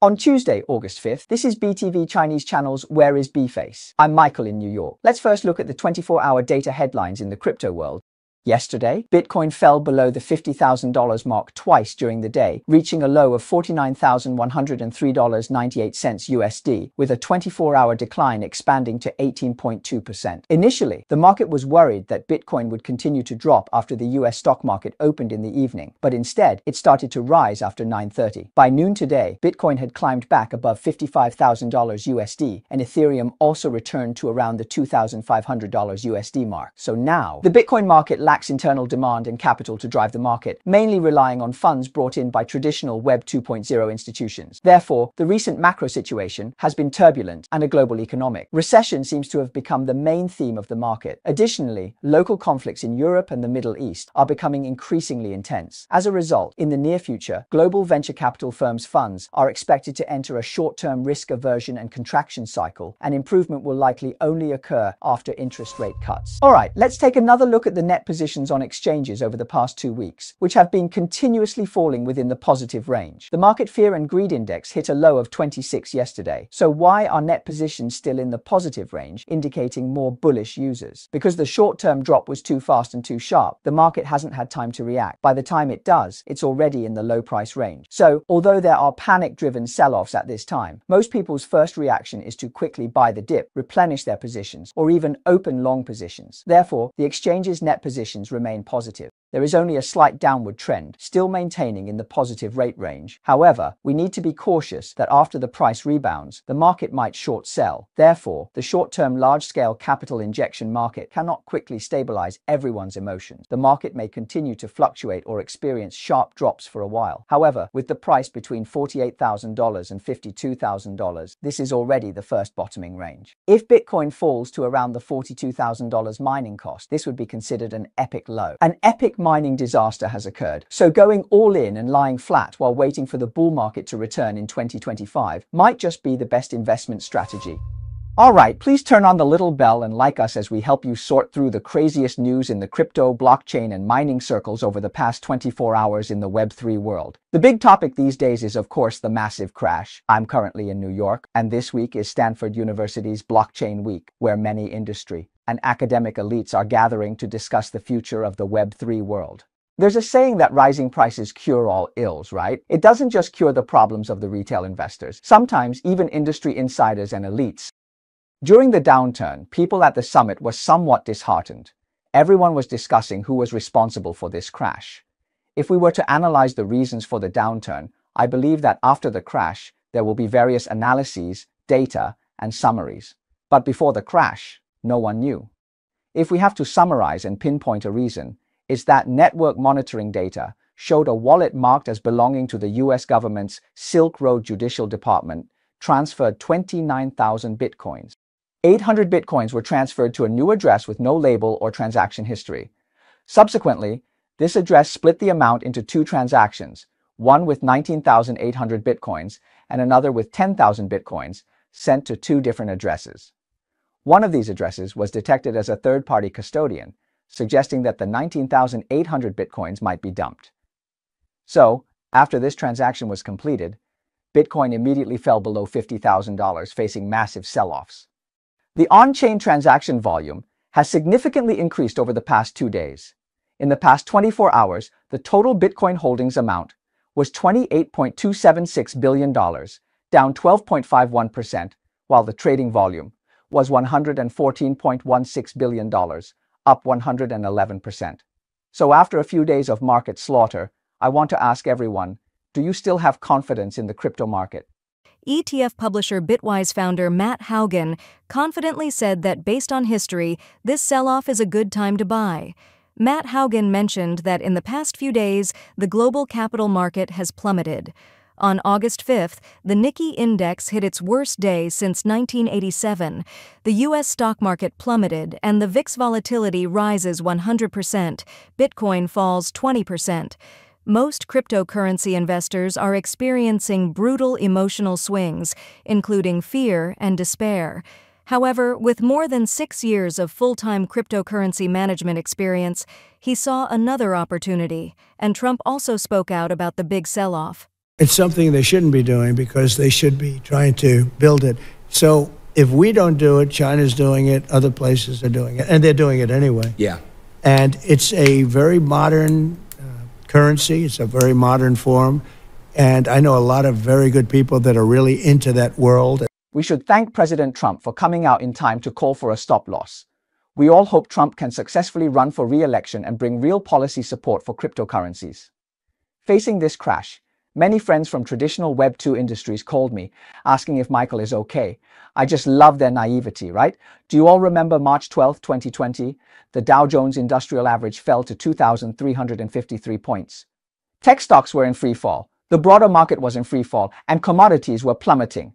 On Tuesday, August 5th, this is BTV Chinese channel's Where is B-Face? I'm Michael in New York. Let's first look at the 24-hour data headlines in the crypto world. Yesterday, Bitcoin fell below the $50,000 mark twice during the day, reaching a low of $49,103.98 USD, with a 24-hour decline expanding to 18.2%. Initially, the market was worried that Bitcoin would continue to drop after the US stock market opened in the evening, but instead, it started to rise after 9:30. By noon today, Bitcoin had climbed back above $55,000 USD, and Ethereum also returned to around the $2,500 USD mark. So now, the Bitcoin market lacks lacks internal demand and capital to drive the market, mainly relying on funds brought in by traditional Web 2.0 institutions. Therefore, the recent macro situation has been turbulent and a global economic. Recession seems to have become the main theme of the market. Additionally, local conflicts in Europe and the Middle East are becoming increasingly intense. As a result, in the near future, global venture capital firms' funds are expected to enter a short-term risk aversion and contraction cycle, and improvement will likely only occur after interest rate cuts. All right, let's take another look at the net position positions on exchanges over the past two weeks, which have been continuously falling within the positive range. The market fear and greed index hit a low of 26 yesterday. So why are net positions still in the positive range, indicating more bullish users? Because the short-term drop was too fast and too sharp, the market hasn't had time to react. By the time it does, it's already in the low price range. So, although there are panic-driven sell-offs at this time, most people's first reaction is to quickly buy the dip, replenish their positions, or even open long positions. Therefore, the exchange's net position remain positive. There is only a slight downward trend, still maintaining in the positive rate range. However, we need to be cautious that after the price rebounds, the market might short sell. Therefore, the short-term large-scale capital injection market cannot quickly stabilize everyone's emotions. The market may continue to fluctuate or experience sharp drops for a while. However, with the price between $48,000 and $52,000, this is already the first bottoming range. If Bitcoin falls to around the $42,000 mining cost, this would be considered an epic low. An epic mining disaster has occurred, so going all in and lying flat while waiting for the bull market to return in 2025 might just be the best investment strategy. Alright, please turn on the little bell and like us as we help you sort through the craziest news in the crypto, blockchain, and mining circles over the past 24 hours in the Web3 world. The big topic these days is, of course, the massive crash. I'm currently in New York, and this week is Stanford University's Blockchain Week, where many industry, and academic elites are gathering to discuss the future of the Web3 world. There's a saying that rising prices cure all ills, right? It doesn't just cure the problems of the retail investors. Sometimes even industry insiders and elites. During the downturn, people at the summit were somewhat disheartened. Everyone was discussing who was responsible for this crash. If we were to analyze the reasons for the downturn, I believe that after the crash, there will be various analyses, data, and summaries. But before the crash, no one knew. If we have to summarize and pinpoint a reason, it's that network monitoring data showed a wallet marked as belonging to the US government's Silk Road Judicial Department transferred 29,000 bitcoins. 800 bitcoins were transferred to a new address with no label or transaction history. Subsequently, this address split the amount into two transactions, one with 19,800 bitcoins and another with 10,000 bitcoins, sent to two different addresses. One of these addresses was detected as a third-party custodian, suggesting that the 19,800 bitcoins might be dumped. So, after this transaction was completed, Bitcoin immediately fell below $50,000, facing massive sell-offs. The on-chain transaction volume has significantly increased over the past two days. In the past 24 hours, the total Bitcoin holdings amount was $28.276 billion, down 12.51%, while the trading volume was $114.16 billion, up 111%. So after a few days of market slaughter, I want to ask everyone, do you still have confidence in the crypto market? ETF publisher Bitwise founder Matt Hougan confidently said that based on history, this sell-off is a good time to buy. Matt Hougan mentioned that in the past few days, the global capital market has plummeted. On August 5th, the Nikkei index hit its worst day since 1987. The U.S. stock market plummeted and the VIX volatility rises 100%. Bitcoin falls 20%. Most cryptocurrency investors are experiencing brutal emotional swings, including fear and despair. However, with more than six years of full time cryptocurrency management experience, he saw another opportunity, and Trump also spoke out about the big sell off. It's something they shouldn't be doing because they should be trying to build it. So if we don't do it, China's doing it, other places are doing it, and they're doing it anyway. Yeah. And it's a very modern uh, currency, it's a very modern form. And I know a lot of very good people that are really into that world. We should thank President Trump for coming out in time to call for a stop loss. We all hope Trump can successfully run for re election and bring real policy support for cryptocurrencies. Facing this crash, Many friends from traditional Web2 industries called me, asking if Michael is okay. I just love their naivety, right? Do you all remember March 12, 2020? The Dow Jones Industrial Average fell to 2,353 points. Tech stocks were in free fall, the broader market was in free fall, and commodities were plummeting.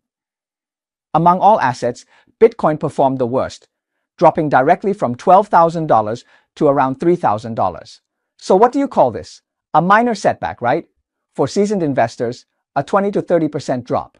Among all assets, Bitcoin performed the worst, dropping directly from $12,000 to around $3,000. So what do you call this? A minor setback, right? For seasoned investors, a 20 to 30% drop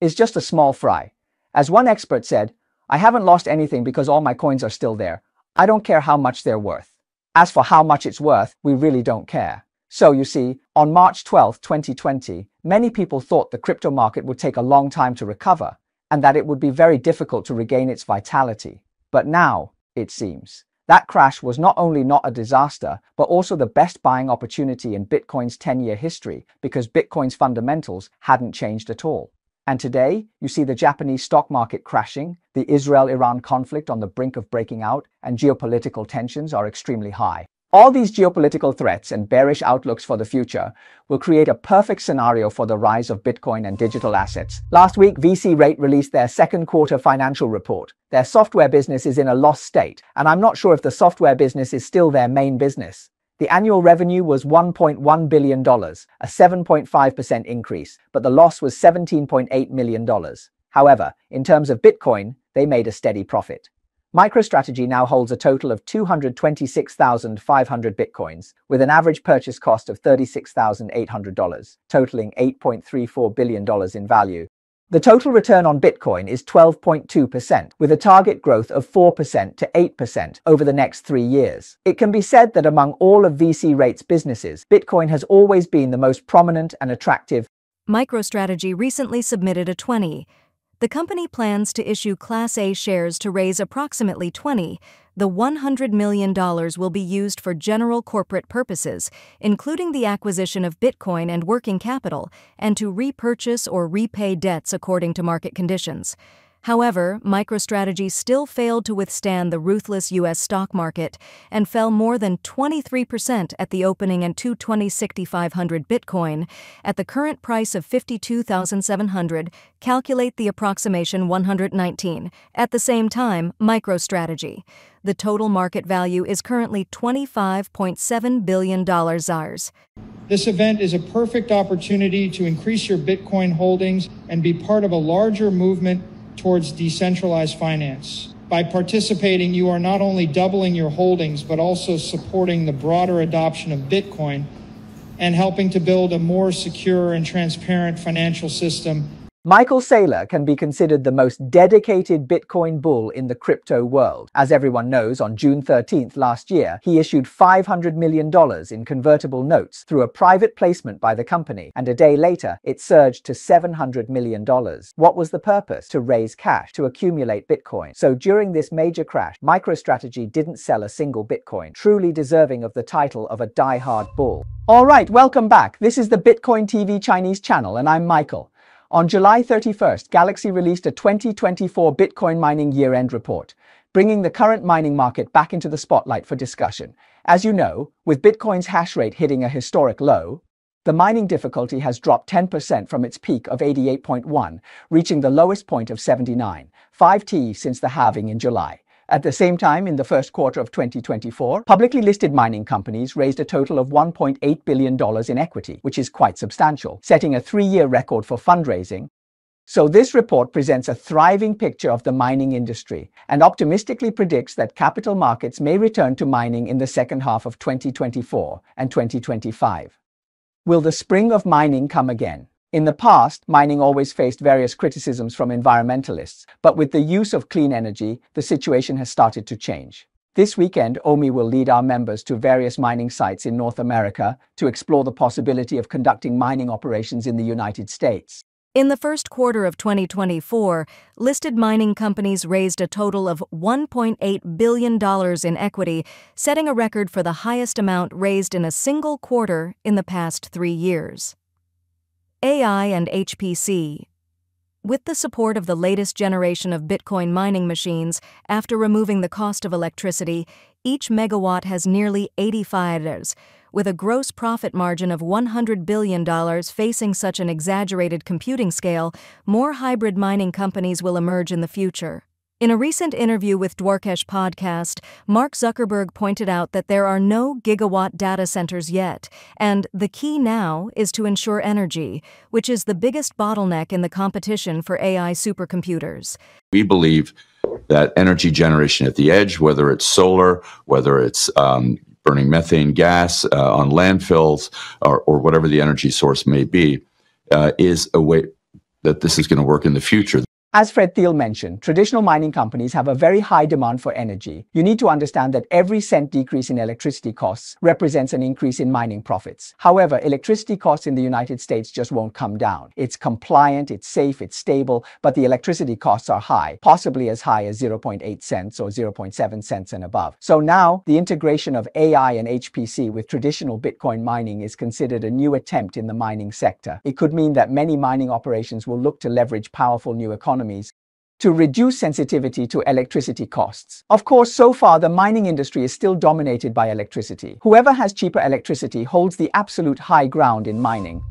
is just a small fry. As one expert said, I haven't lost anything because all my coins are still there. I don't care how much they're worth. As for how much it's worth, we really don't care. So you see, on March 12, 2020, many people thought the crypto market would take a long time to recover and that it would be very difficult to regain its vitality. But now, it seems, that crash was not only not a disaster, but also the best buying opportunity in Bitcoin's 10 year history because Bitcoin's fundamentals hadn't changed at all. And today, you see the Japanese stock market crashing, the Israel Iran conflict on the brink of breaking out, and geopolitical tensions are extremely high. All these geopolitical threats and bearish outlooks for the future will create a perfect scenario for the rise of Bitcoin and digital assets. Last week, VC Rate released their second quarter financial report. Their software business is in a loss state, and I'm not sure if the software business is still their main business. The annual revenue was $1.1 billion, a 7.5% increase, but the loss was $17.8 million. However, in terms of Bitcoin, they made a steady profit. MicroStrategy now holds a total of 226,500 bitcoins, with an average purchase cost of $36,800, totaling $8.34 billion in value. The total return on Bitcoin is 12.2%, with a target growth of 4% to 8% over the next three years. It can be said that among all of VC Rate's businesses, Bitcoin has always been the most prominent and attractive. MicroStrategy recently submitted a 20 the company plans to issue Class A shares to raise approximately 20. The $100 million will be used for general corporate purposes, including the acquisition of Bitcoin and working capital, and to repurchase or repay debts according to market conditions. However, MicroStrategy still failed to withstand the ruthless U.S. stock market and fell more than 23% at the opening and 220,6500 Bitcoin. At the current price of 52,700, calculate the approximation 119. At the same time, MicroStrategy. The total market value is currently $25.7 billion ZARs. This event is a perfect opportunity to increase your Bitcoin holdings and be part of a larger movement towards decentralized finance. By participating, you are not only doubling your holdings, but also supporting the broader adoption of Bitcoin and helping to build a more secure and transparent financial system Michael Saylor can be considered the most dedicated Bitcoin bull in the crypto world. As everyone knows, on June 13th last year, he issued $500 million in convertible notes through a private placement by the company, and a day later, it surged to $700 million. What was the purpose? To raise cash, to accumulate Bitcoin. So during this major crash, MicroStrategy didn't sell a single Bitcoin, truly deserving of the title of a die-hard bull. All right, welcome back. This is the Bitcoin TV Chinese channel, and I'm Michael. On July 31st, Galaxy released a 2024 Bitcoin mining year-end report, bringing the current mining market back into the spotlight for discussion. As you know, with Bitcoin's hash rate hitting a historic low, the mining difficulty has dropped 10% from its peak of 88.1, reaching the lowest point of 79, 5T since the halving in July. At the same time, in the first quarter of 2024, publicly listed mining companies raised a total of $1.8 billion in equity, which is quite substantial, setting a three-year record for fundraising. So this report presents a thriving picture of the mining industry and optimistically predicts that capital markets may return to mining in the second half of 2024 and 2025. Will the spring of mining come again? In the past, mining always faced various criticisms from environmentalists, but with the use of clean energy, the situation has started to change. This weekend, OMI will lead our members to various mining sites in North America to explore the possibility of conducting mining operations in the United States. In the first quarter of 2024, listed mining companies raised a total of $1.8 billion in equity, setting a record for the highest amount raised in a single quarter in the past three years. AI and HPC. With the support of the latest generation of Bitcoin mining machines, after removing the cost of electricity, each megawatt has nearly 85 hours with a gross profit margin of $100 billion facing such an exaggerated computing scale, more hybrid mining companies will emerge in the future. In a recent interview with Dwarkesh podcast, Mark Zuckerberg pointed out that there are no gigawatt data centers yet, and the key now is to ensure energy, which is the biggest bottleneck in the competition for AI supercomputers. We believe that energy generation at the edge, whether it's solar, whether it's um, burning methane gas uh, on landfills or, or, whatever the energy source may be, uh, is a way that this is going to work in the future. As Fred Thiel mentioned, traditional mining companies have a very high demand for energy. You need to understand that every cent decrease in electricity costs represents an increase in mining profits. However, electricity costs in the United States just won't come down. It's compliant, it's safe, it's stable, but the electricity costs are high, possibly as high as 0.8 cents or 0.7 cents and above. So now, the integration of AI and HPC with traditional Bitcoin mining is considered a new attempt in the mining sector. It could mean that many mining operations will look to leverage powerful new economies economies to reduce sensitivity to electricity costs. Of course, so far the mining industry is still dominated by electricity. Whoever has cheaper electricity holds the absolute high ground in mining.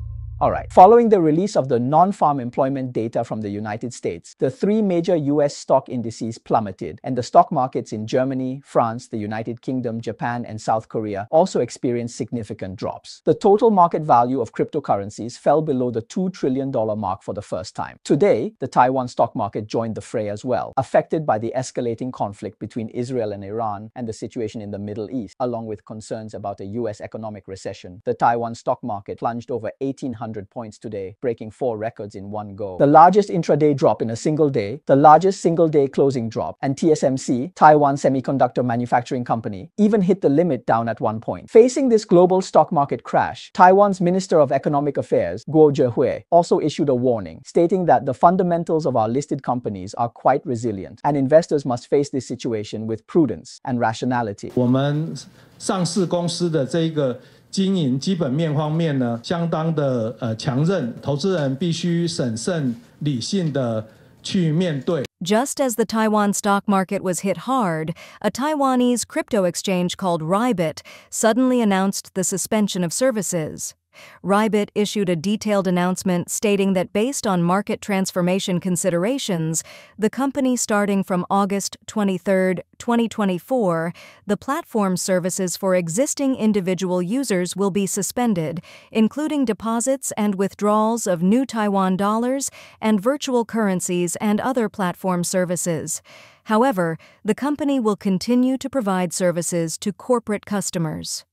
All right. Following the release of the non-farm employment data from the United States, the three major US stock indices plummeted, and the stock markets in Germany, France, the United Kingdom, Japan, and South Korea also experienced significant drops. The total market value of cryptocurrencies fell below the $2 trillion mark for the first time. Today, the Taiwan stock market joined the fray as well, affected by the escalating conflict between Israel and Iran and the situation in the Middle East, along with concerns about a US economic recession. The Taiwan stock market plunged over 1800 100 points today, breaking four records in one go. The largest intraday drop in a single day, the largest single day closing drop, and TSMC, Taiwan Semiconductor Manufacturing Company, even hit the limit down at one point. Facing this global stock market crash, Taiwan's Minister of Economic Affairs, Guo Zhihui, also issued a warning, stating that the fundamentals of our listed companies are quite resilient, and investors must face this situation with prudence and rationality. 我们上市公司的这一个经营基本面方面呢，相当的呃强韧，投资人必须审慎理性的去面对。Just as the Taiwan stock market was hit hard, a Taiwanese crypto exchange called Rybit suddenly announced the suspension of services. Rybit issued a detailed announcement stating that based on market transformation considerations, the company starting from August 23, 2024, the platform services for existing individual users will be suspended, including deposits and withdrawals of new Taiwan dollars and virtual currencies and other platform services. However, the company will continue to provide services to corporate customers.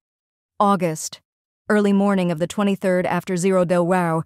August early morning of the 23rd after zero do wow,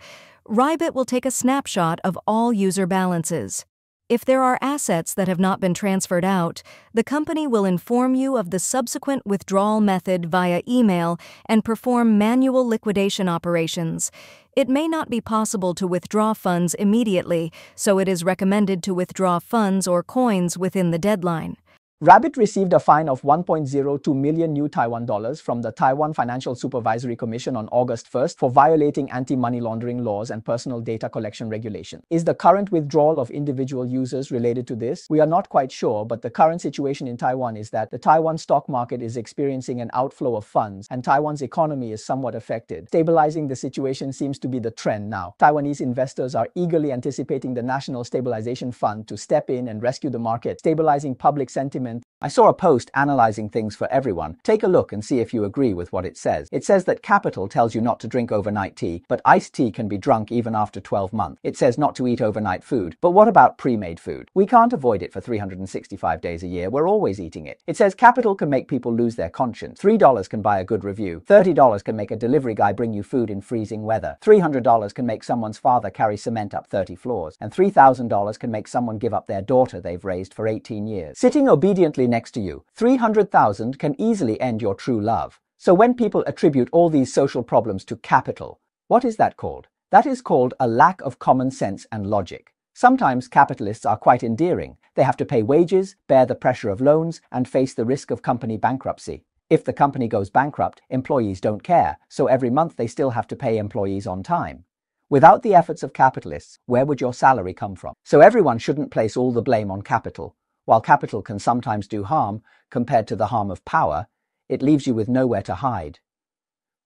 Rybit will take a snapshot of all user balances. If there are assets that have not been transferred out, the company will inform you of the subsequent withdrawal method via email and perform manual liquidation operations. It may not be possible to withdraw funds immediately, so it is recommended to withdraw funds or coins within the deadline. Rybit received a fine of 1.02 million new Taiwan dollars from the Taiwan Financial Supervisory Commission on August 1st for violating anti-money laundering laws and personal data collection regulation. Is the current withdrawal of individual users related to this? We are not quite sure, but the current situation in Taiwan is that the Taiwan stock market is experiencing an outflow of funds and Taiwan's economy is somewhat affected. Stabilizing the situation seems to be the trend now. Taiwanese investors are eagerly anticipating the National Stabilization Fund to step in and rescue the market, stabilizing public sentiment I saw a post analyzing things for everyone. Take a look and see if you agree with what it says. It says that Capital tells you not to drink overnight tea, but iced tea can be drunk even after 12 months. It says not to eat overnight food. But what about pre-made food? We can't avoid it for 365 days a year. We're always eating it. It says Capital can make people lose their conscience. $3 can buy a good review. $30 can make a delivery guy bring you food in freezing weather. $300 can make someone's father carry cement up 30 floors. And $3,000 can make someone give up their daughter they've raised for 18 years. Sitting obedient obediently next to you. 300,000 can easily end your true love. So when people attribute all these social problems to capital, what is that called? That is called a lack of common sense and logic. Sometimes capitalists are quite endearing. They have to pay wages, bear the pressure of loans, and face the risk of company bankruptcy. If the company goes bankrupt, employees don't care, so every month they still have to pay employees on time. Without the efforts of capitalists, where would your salary come from? So everyone shouldn't place all the blame on capital. While capital can sometimes do harm, compared to the harm of power, it leaves you with nowhere to hide.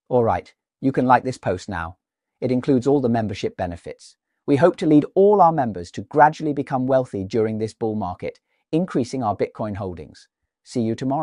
All right, you can like this post now. It includes all the membership benefits. We hope to lead all our members to gradually become wealthy during this bull market, increasing our Bitcoin holdings. See you tomorrow.